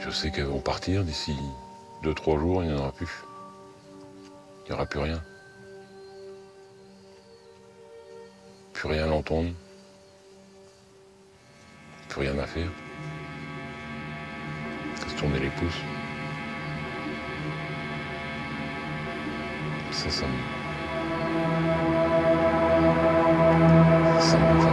Je sais qu'elles vont partir d'ici deux, trois jours, il n'y en aura plus. Il n'y aura plus rien. Plus rien à entendre. Plus rien à faire. Se tourner les pouces. Ça, ça me... Ça me...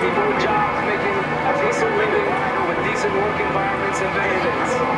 people with jobs making a decent living with decent work environments and benefits.